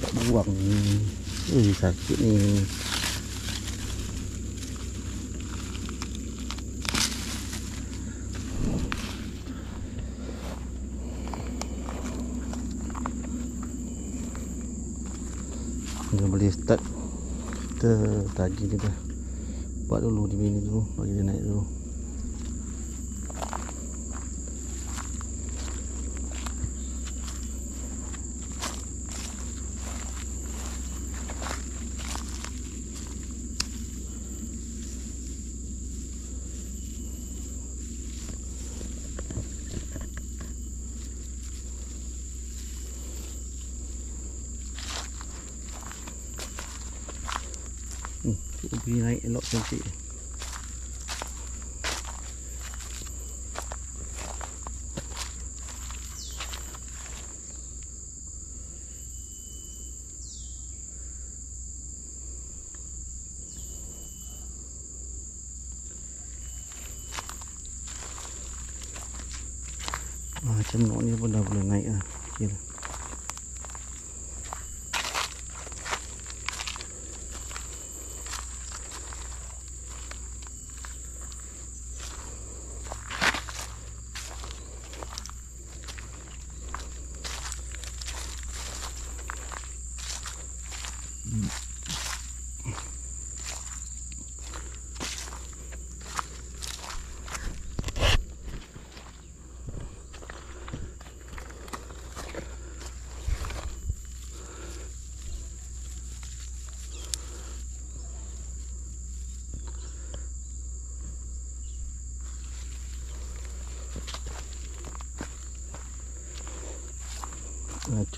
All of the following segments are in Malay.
tak buang ni. Eh sakit ni. Kita boleh start Kita tagi dia dah Buat dulu di sini dulu Bagi dia naik dulu Ubi naik elok cantik Macam nok ni pun dah boleh naik lah Kira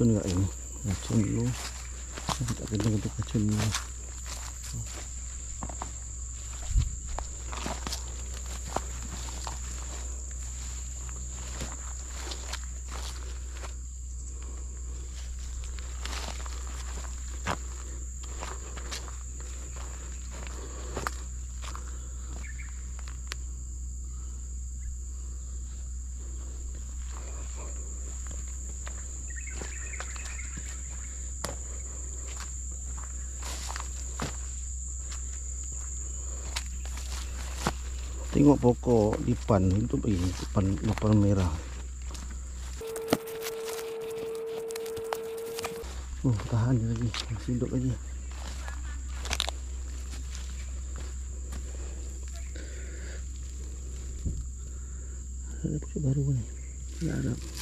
racun juga ini? Racun dulu. Tak kena untuk racun dulu Tengok pokok lipan itu lipan lipan merah. Oh, tahan lagi. Masih hidup lagi. Ada baru ni. Tak ada.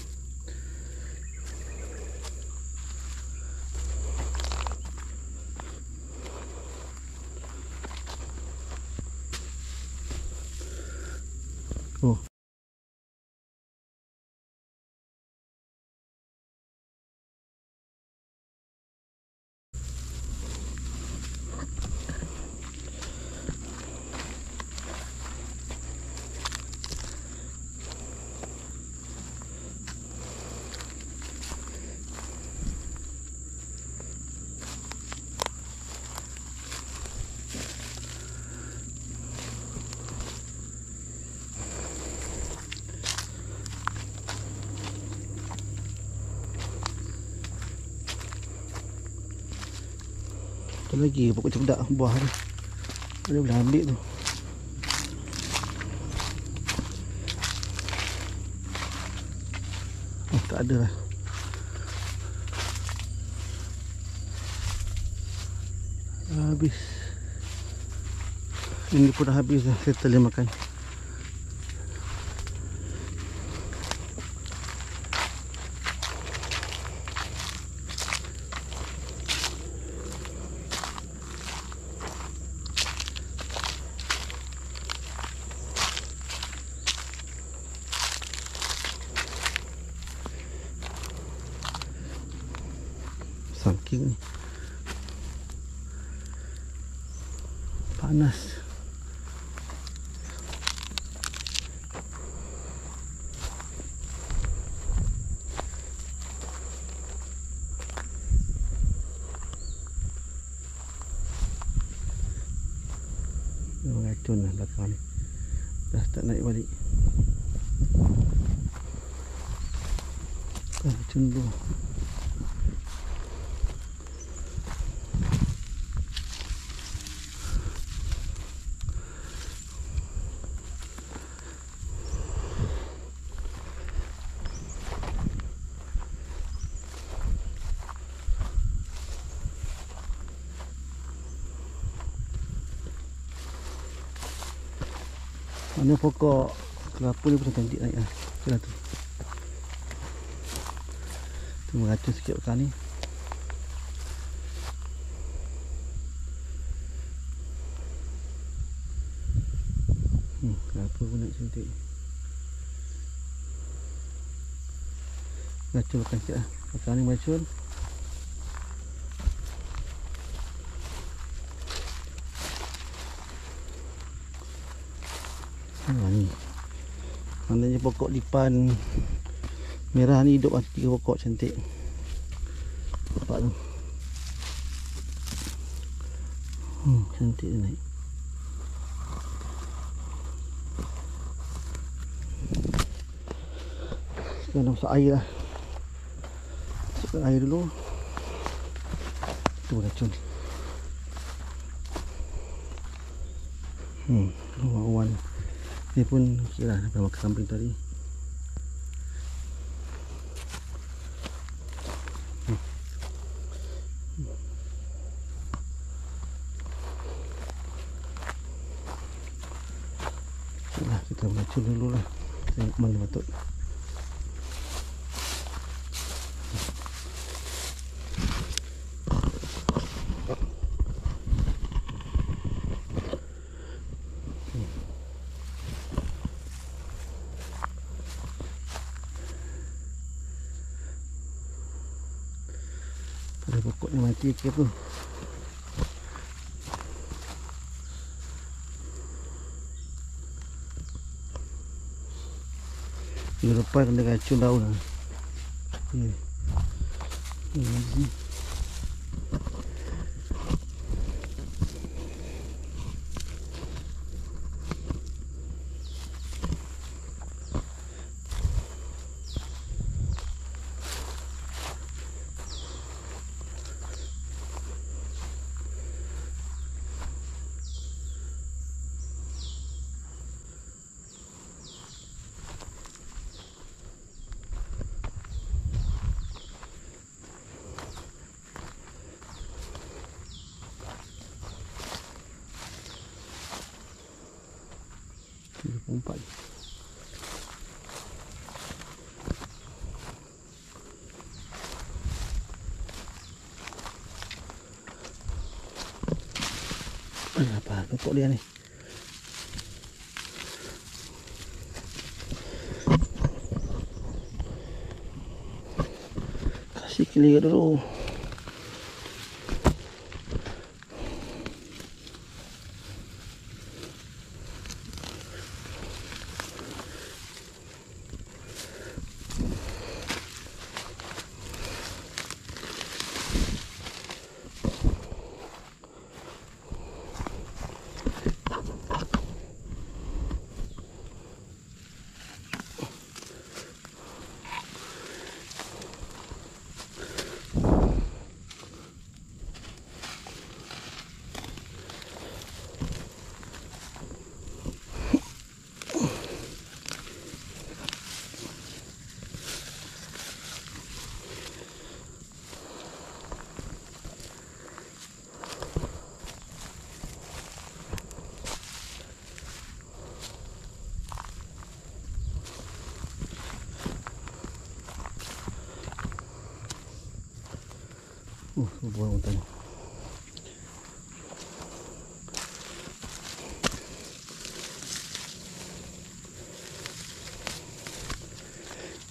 Lagi pokok cemdak buah ni. Ada boleh ambil tu. Oh, tak ada lah. Habis. Ini pun dah habis dah. Saya telah makan. Racun lah belakang ni. Dah tak naik balik. Racun dulu. Pokok kelapa ni pun cantik naik lah. Itulah tu. Tu meracun sikit pekan ni. Hmm, kelapa pun naik cantik. Meracun pekan sikit lah. Pekan ni meracun. Ha, ni. Maknanya pokok lipan merah ni hidup ada tiga pokok cantik. Nampak tu. Hmm, cantik dia naik. Sekarang dah masuk air lah. Masukkan air dulu. Tu racun. Hmm, awan-awan. Ni pun okey lah Dah makan kambing tadi. Hmm. Okeylah, kita meracun dulu lah. Tengok mana patut Ada pokok ni mati ke apa Depan kena racun daun lah lagi Tiga puluh empat Eh, Apa pokok dia ni Kasih clear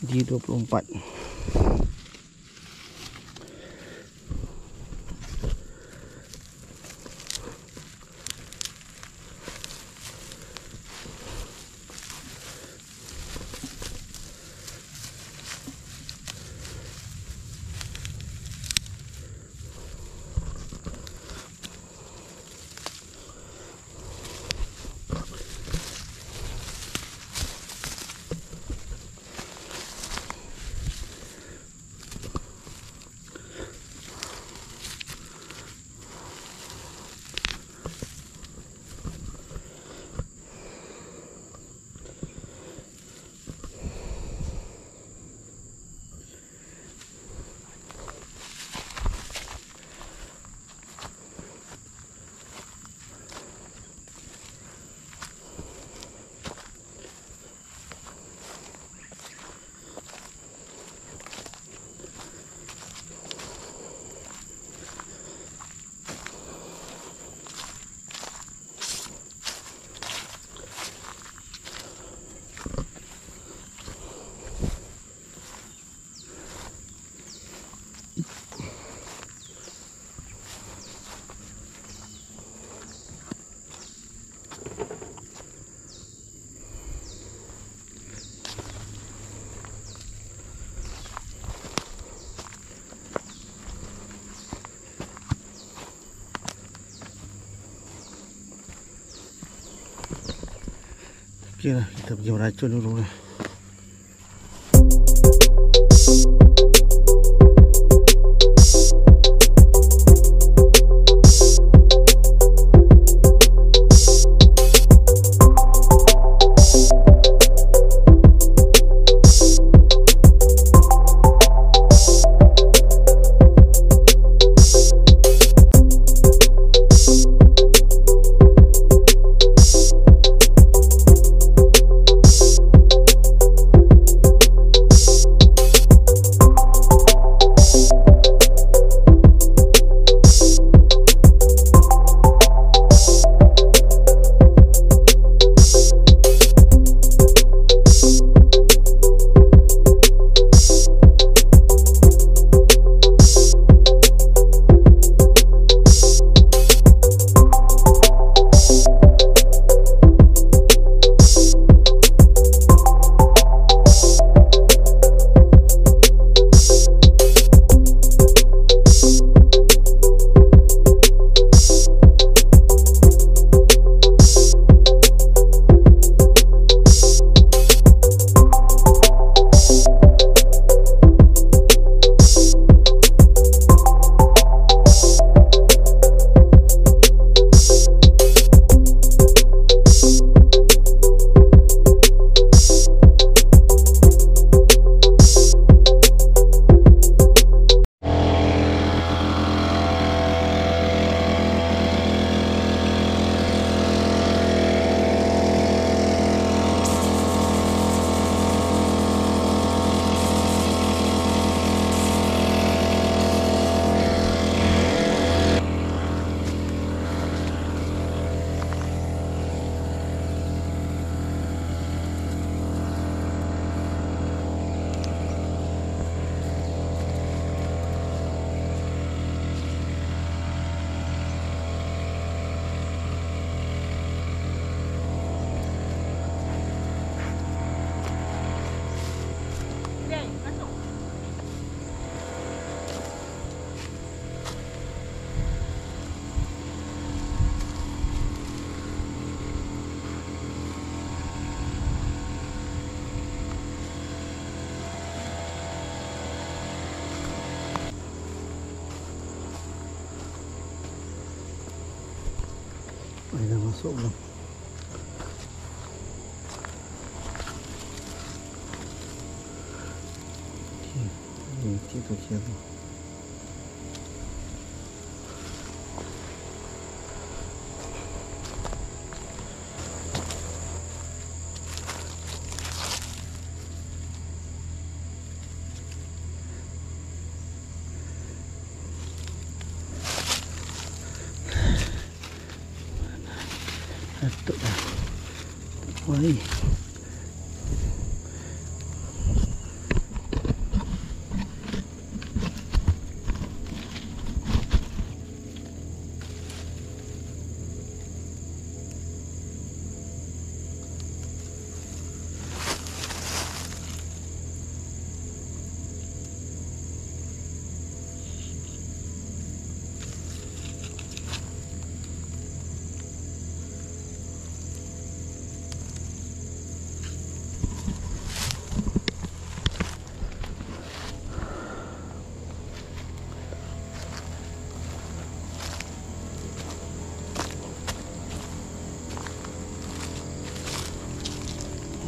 Di no puedo 24. kia này tập nhiều này trôn luôn này. Ay, dah masuk belum? Okey, Datuk dah. Wai.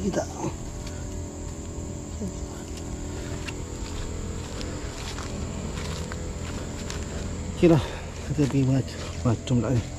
Kita. Kira kita pergi macam macam tak ni.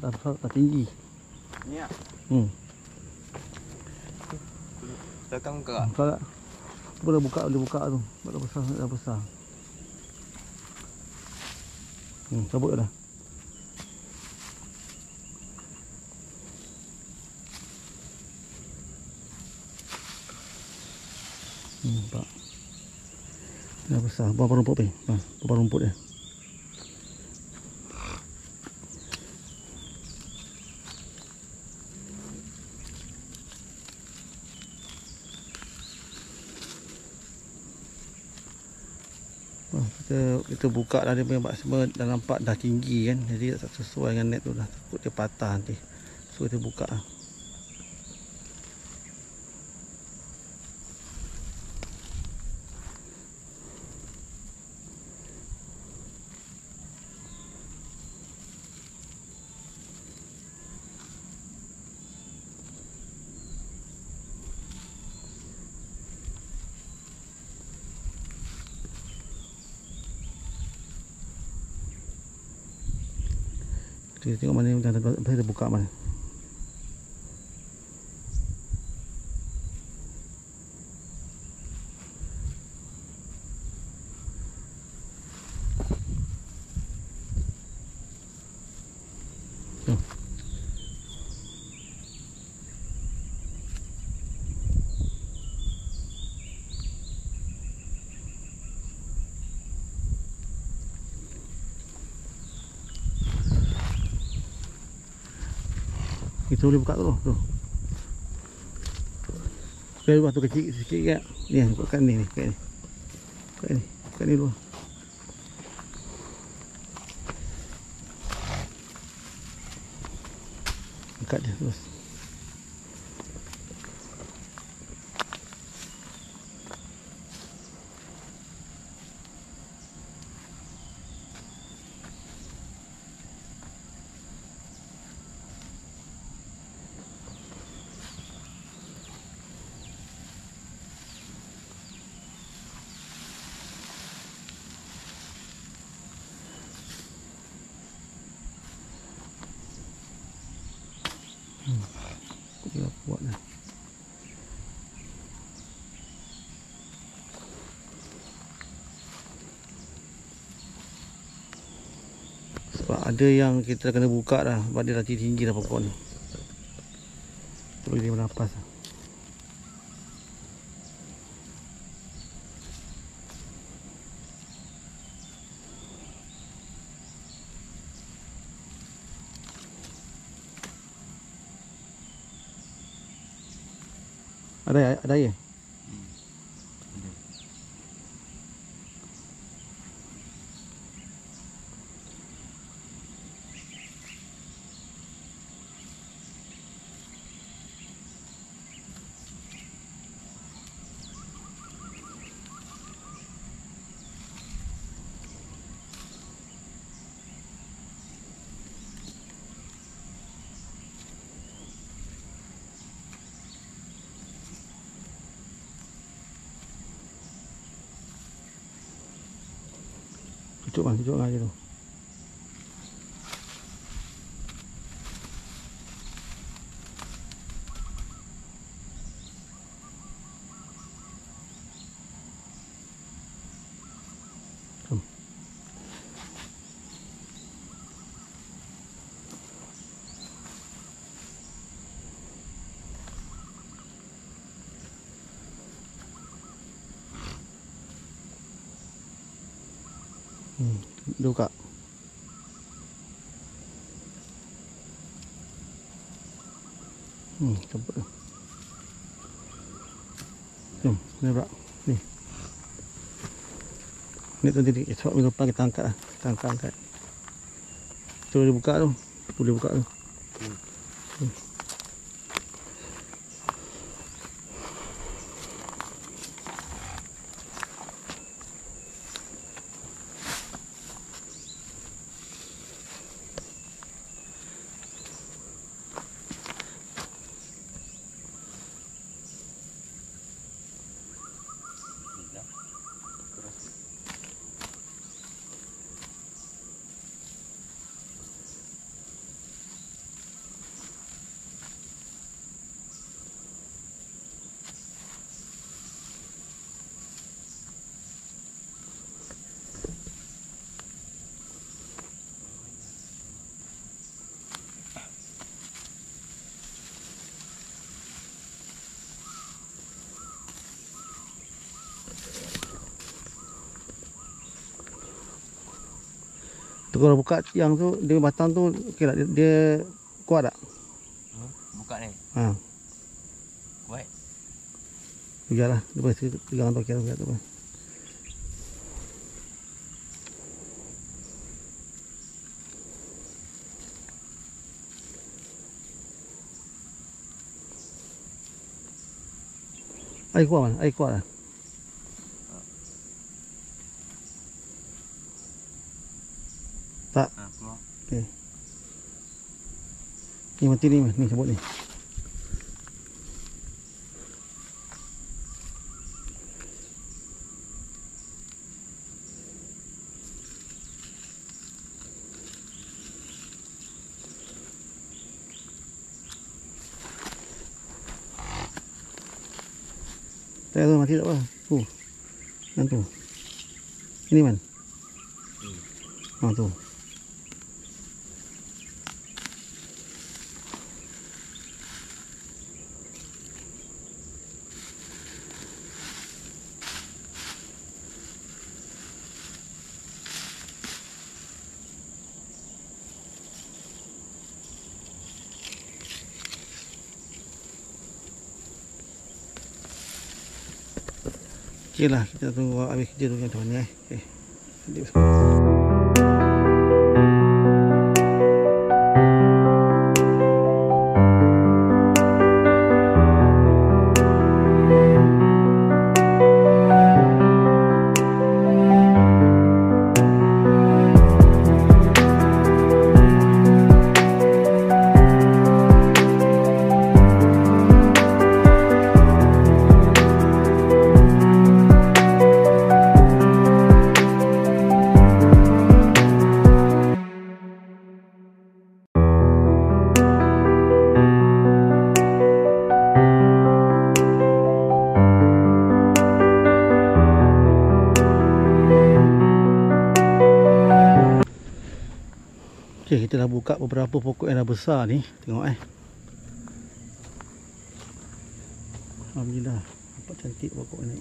Dah, dah tinggi. Ni ah. Hmm. Belakang buka tak? Buka tak? Boleh buka, boleh buka tu. Dah besar, dah besar. Hmm, cabut dah. Hmm, nampak. Dah besar. Berapa rumput ni? Ha, berapa rumput dia? Oh, kita buka dah dia punya semua dah nampak dah tinggi kan. Jadi tak sesuai dengan net tu dah. Takut dia patah nanti. So kita buka lah. Kita tengok mana yang dah, dah, dah, dah buka mana. Kita boleh buka tu tu. Kita buat tu kecil sikit kan. Ni buka ni ni, kat ni. Kat ni, kat ni luar. Angkat dia terus. Ada yang kita kena buka dah Sebab dia dah tinggi dah pokok ni boleh bernafas lah. Ada ada air? Cucuk lah, cucuk lah je tu. Hmm, dia buka. Hmm, cabut dah. Jom, ni pula. Ni. Ni tu tadi, sebab minggu depan kita angkat lah. Kita angkat, angkat. Tu boleh buka tu. Boleh buka tu. Hmm. Tu kalau buka yang tu dia batang tu okey tak dia, dia kuat tak? Hmm, Buka ni. Ha. Kuat. Biarlah lepas tu pegang tu tak apa. Air kuat mana? Air kuat lah. Ha, keluar. Ni mati ni, ni cabut ni. Tak tu mati tak apa. Tu. Yang tu. Ini man. Ha tu. Okey lah kita tunggu habis kerja yang teman ni eh. Okey. Okey, kita dah buka beberapa pokok yang dah besar ni. Tengok eh. Alhamdulillah. Nampak cantik pokok ni.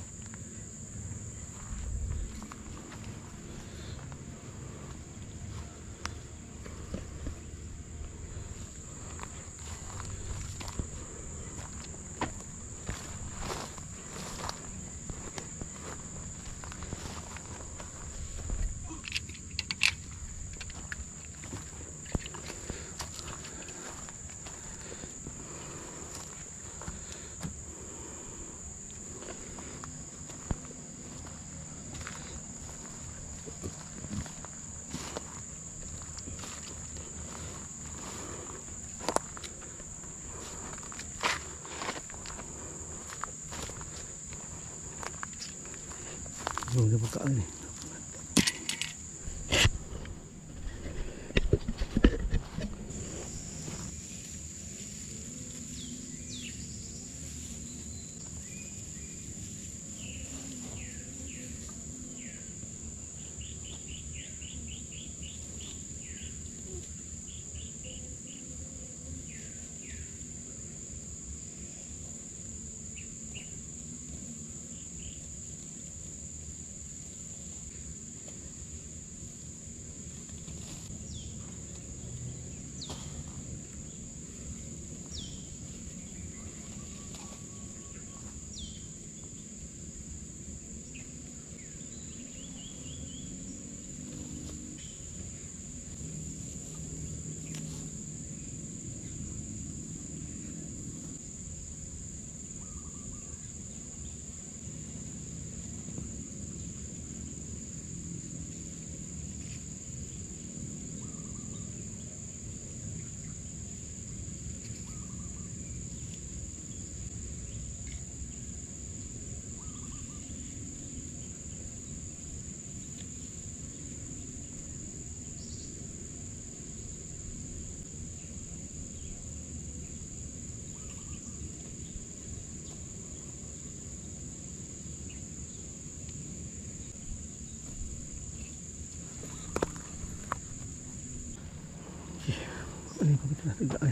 Ni kan.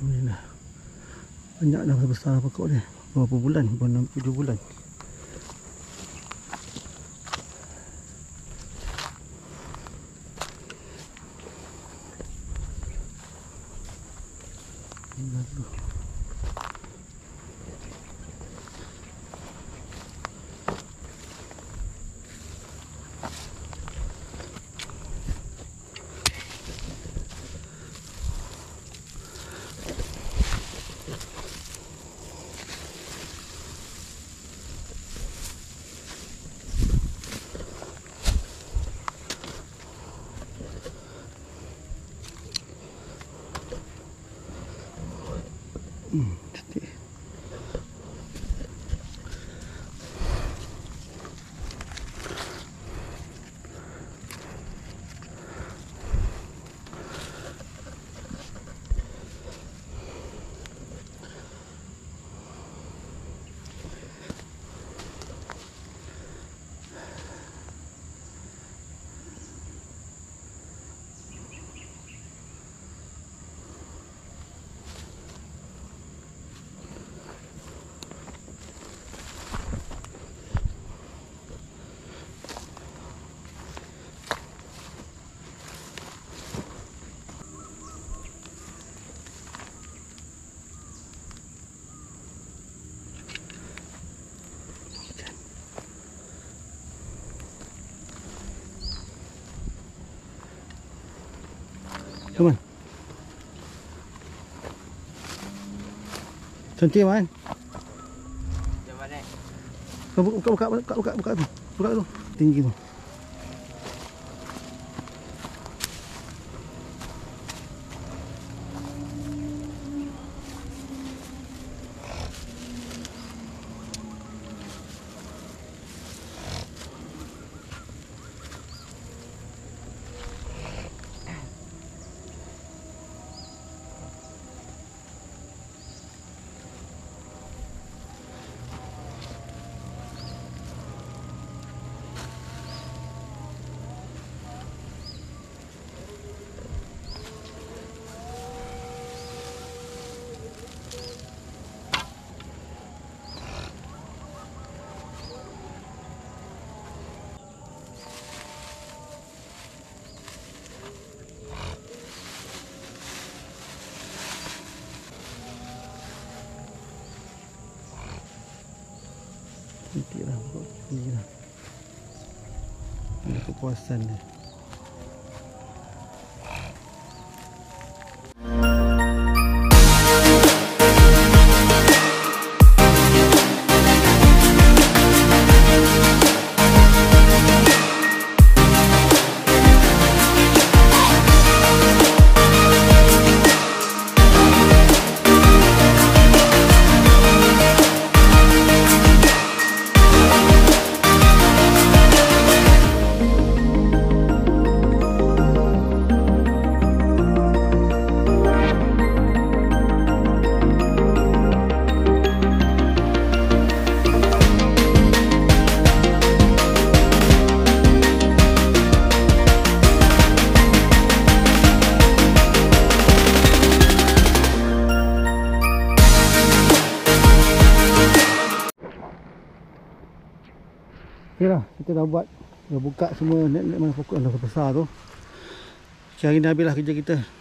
Alhamdulillah. Banyak dah besar pokok dia. Berapa bulan? Berapa 6 7 bulan. Lalu. Hmm, Cantik? Kau buka buka buka buka buka, buka tu. Buka tu. Tinggi tu. Cantik lah pokok tinggi lah. Ada kita dah buat Dah buka semua net-net mana yang dah besar tu. Hari ni habislah kerja kita